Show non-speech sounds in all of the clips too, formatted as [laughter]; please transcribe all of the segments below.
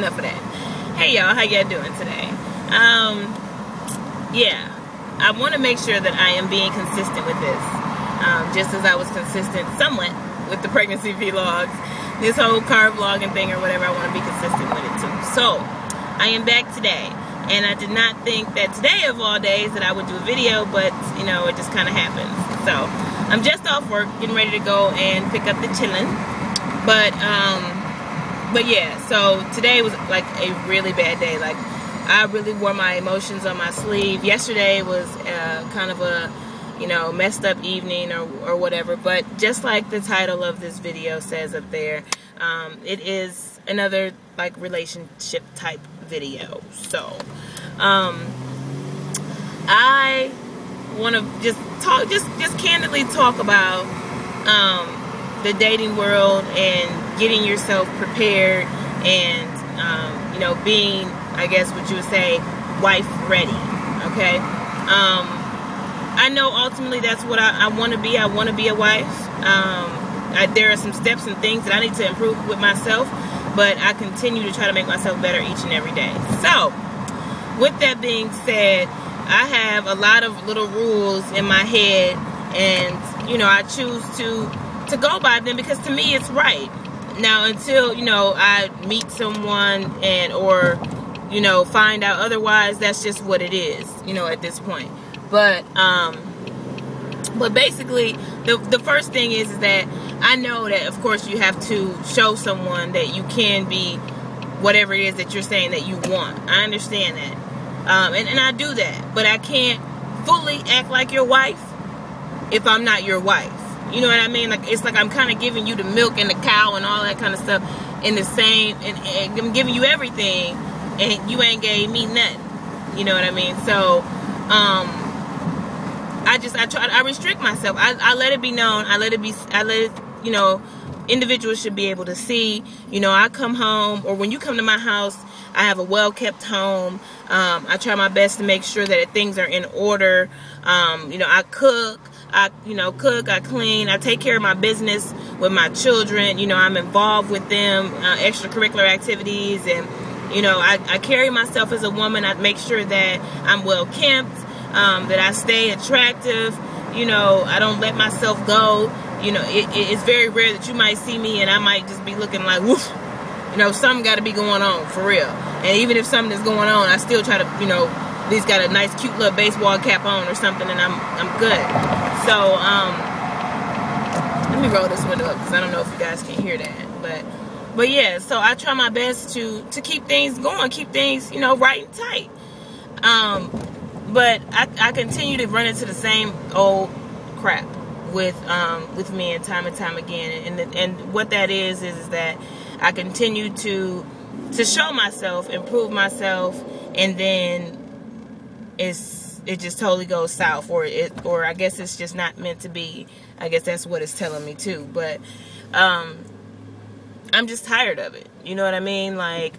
enough of that. Hey y'all, how y'all doing today? Um, yeah, I want to make sure that I am being consistent with this. Um, just as I was consistent somewhat with the pregnancy vlogs, this whole car vlogging thing or whatever, I want to be consistent with it too. So, I am back today. And I did not think that today of all days that I would do a video, but, you know, it just kind of happens. So, I'm just off work, getting ready to go and pick up the chillin'. But, um, but yeah, so today was like a really bad day. Like, I really wore my emotions on my sleeve. Yesterday was uh, kind of a, you know, messed up evening or, or whatever. But just like the title of this video says up there, um, it is another like relationship type video. So, um, I want to just talk, just just candidly talk about um, the dating world and getting yourself prepared and um, you know being, I guess, what you would say, wife ready. Okay. Um, I know ultimately that's what I, I want to be. I want to be a wife. Um, I, there are some steps and things that I need to improve with myself but I continue to try to make myself better each and every day. So, with that being said, I have a lot of little rules in my head, and you know, I choose to to go by them because to me it's right. Now, until you know I meet someone and or you know find out otherwise, that's just what it is. You know, at this point. But um, but basically, the the first thing is, that I know that, of course, you have to show someone that you can be whatever it is that you're saying that you want. I understand that. Um, and, and I do that. But I can't fully act like your wife if I'm not your wife. You know what I mean? Like it's like I'm kind of giving you the milk and the cow and all that kind of stuff in the same, and, and I'm giving you everything, and you ain't gave me nothing. You know what I mean? So, um, I just I try I restrict myself. I, I let it be known. I let it be. I let it you know, individuals should be able to see, you know, I come home or when you come to my house, I have a well kept home. Um, I try my best to make sure that things are in order. Um, you know, I cook. I, you know, cook, I clean, I take care of my business with my children. You know, I'm involved with them, uh, extracurricular activities, and, you know, I, I, carry myself as a woman. I make sure that I'm well kept, um, that I stay attractive. You know, I don't let myself go you know, it, it's very rare that you might see me and I might just be looking like, woof, you know, something got to be going on for real. And even if something is going on, I still try to, you know, at least got a nice, cute little baseball cap on or something, and I'm I'm good. So, um, let me roll this window up because I don't know if you guys can hear that, but but yeah. So I try my best to to keep things going, keep things, you know, right and tight. Um, but I, I continue to run into the same old crap with um, with men time and time again. And and what that is is, is that I continue to to show myself, improve myself, and then it's it just totally goes south, or it or I guess it's just not meant to be. I guess that's what it's telling me too. But um, I'm just tired of it. You know what I mean? Like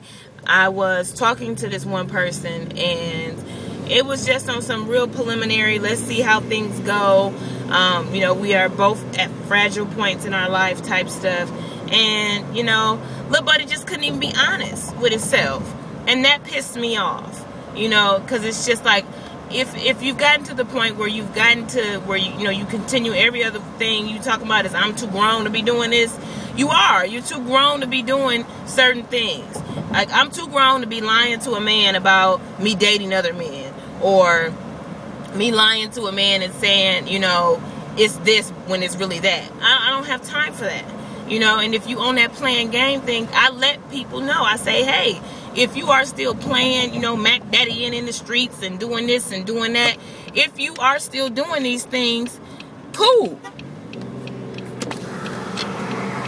I was talking to this one person and it was just on some real preliminary let's see how things go um, you know we are both at fragile points in our life type stuff and you know little buddy just couldn't even be honest with himself and that pissed me off you know because it's just like if if you've gotten to the point where you've gotten to where you you know you continue every other thing you talk about is I'm too grown to be doing this you are you're too grown to be doing certain things like I'm too grown to be lying to a man about me dating other men or me lying to a man and saying, you know, it's this when it's really that. I, I don't have time for that. You know, and if you own that playing game thing, I let people know. I say, hey, if you are still playing, you know, Mac Daddy in in the streets and doing this and doing that, if you are still doing these things, cool.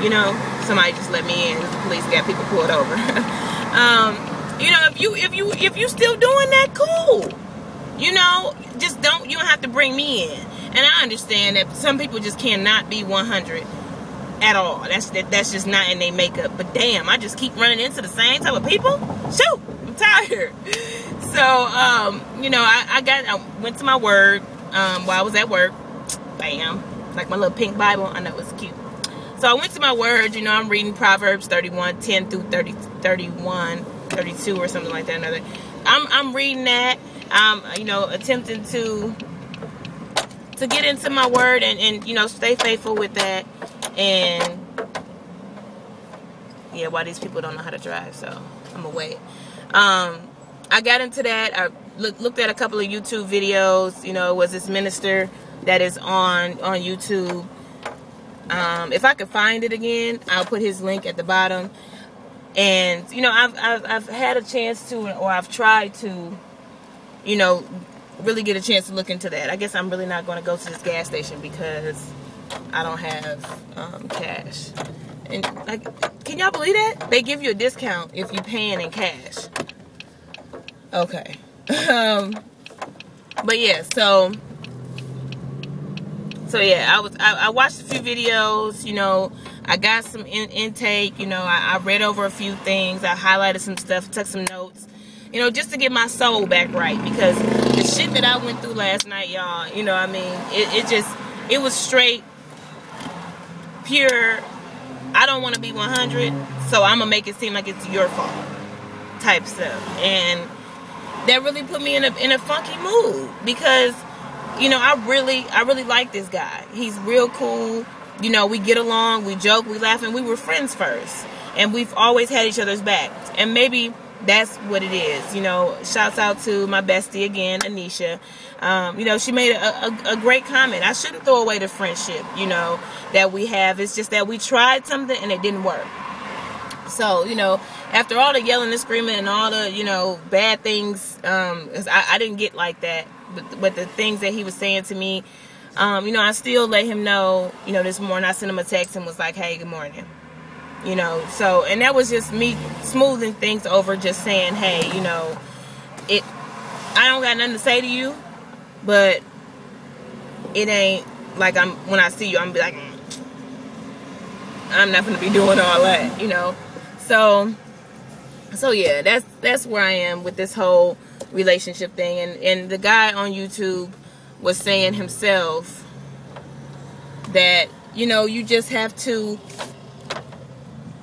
You know, somebody just let me in. The police got people pulled over. [laughs] um, you know, if you if you if you still doing that, cool. You know, just don't, you don't have to bring me in. And I understand that some people just cannot be 100 at all. That's that, that's just not in their makeup. But damn, I just keep running into the same type of people. Shoot, I'm tired. [laughs] So, um, you know, I, I got, I went to my word um, while I was at work. Bam, like my little pink Bible. I know it's cute. So I went to my word. You know, I'm reading Proverbs 31, 10 through 30, 31. 32 or something like that. Another, I'm I'm reading that. I'm you know attempting to to get into my word and and you know stay faithful with that and yeah, why these people don't know how to drive, so I'm wait. Um, I got into that. I look, looked at a couple of YouTube videos. You know, it was this minister that is on on YouTube. Um, if I could find it again, I'll put his link at the bottom. And you know, I've, I've I've had a chance to, or I've tried to, you know, really get a chance to look into that. I guess I'm really not going to go to this gas station because I don't have um, cash. And like, can y'all believe that they give you a discount if you paying in cash? Okay. [laughs] um, but yeah, so so yeah, I was I, I, watched a few videos. You know, I got some in, intake. You know, I, I, read over a few things. I highlighted some stuff, took some notes. You know, just to get my soul back right because the shit that I went through last night, y'all. You know, I mean, it, it just it was straight, pure. I don't want to be 100, so I'm gonna make it seem like it's your fault, type stuff, and that really put me in a in a funky mood because you know, I really, I really like this guy. He's real cool. You know, we get along, we joke, we laugh, and we were friends first. And we've always had each other's back. And maybe that's what it is. You know, shouts out to my bestie again, Anisha. Um, you know, she made a, a, a, great comment. I shouldn't throw away the friendship, you know, that we have. It's just that we tried something and it didn't work. So, you know, after all the yelling and screaming and all the, you know, bad things, um, I, I didn't get like that but, but the things that he was saying to me, um, you know, I still let him know, you know, this morning I sent him a text and was like, hey, good morning. You know, so, and that was just me smoothing things over, just saying, hey, you know, it, I don't got nothing to say to you, but it ain't like I'm, when I see you, I'm be like, mm, I'm not to be doing all that, you know. So, so yeah, that's, that's where I am with this whole relationship thing. And, and the guy on YouTube was saying himself that, you know, you just have to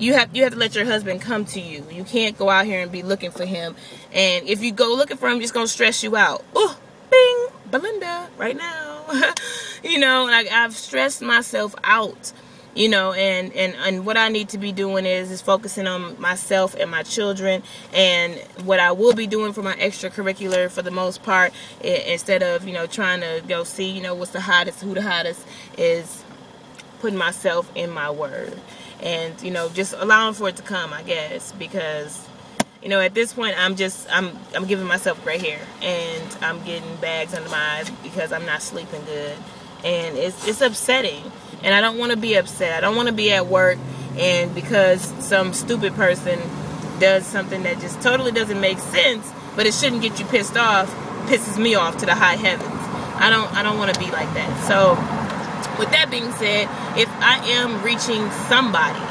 you have you have to let your husband come to you. You can't go out here and be looking for him. And if you go looking for him, it's gonna stress you out. Oh, bing, Belinda, right now. [laughs] you know, like I've stressed myself out you know and and and what i need to be doing is is focusing on myself and my children and what i will be doing for my extracurricular for the most part instead of you know trying to go see you know what's the hottest who the hottest is putting myself in my word and you know just allowing for it to come i guess because you know at this point i'm just i'm i'm giving myself gray hair and i'm getting bags under my eyes because i'm not sleeping good and it's it's upsetting and I don't want to be upset. I don't want to be at work and because some stupid person does something that just totally doesn't make sense, but it shouldn't get you pissed off, pisses me off to the high heavens. I don't I don't want to be like that. So with that being said, if I am reaching somebody,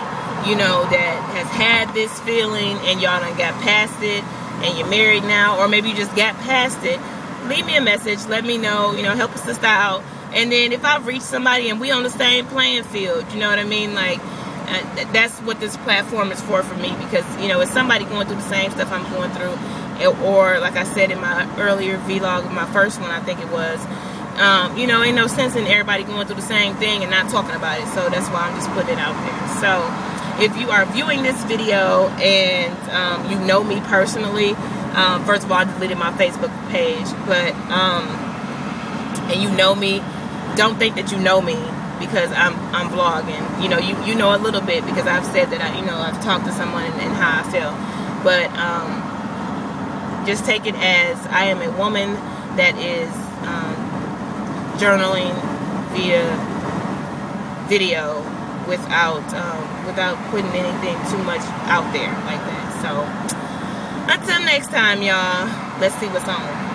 you know, that has had this feeling and y'all done got past it and you're married now, or maybe you just got past it, leave me a message, let me know, you know, help us sister out and then if I've reached somebody and we on the same playing field, you know what I mean? Like, uh, that's what this platform is for for me because, you know, it's somebody going through the same stuff I'm going through. Or, like I said in my earlier vlog, my first one, I think it was, um, you know, ain't no sense in everybody going through the same thing and not talking about it. So that's why I'm just putting it out there. So if you are viewing this video and um, you know me personally, um, first of all, I deleted my Facebook page, but, um, and you know me, don't think that you know me because I'm I'm vlogging. You know, you you know a little bit because I've said that I you know I've talked to someone and, and how I feel, but um, just take it as I am a woman that is um, journaling via video without um, without putting anything too much out there like that. So until next time, y'all. Let's see what's on.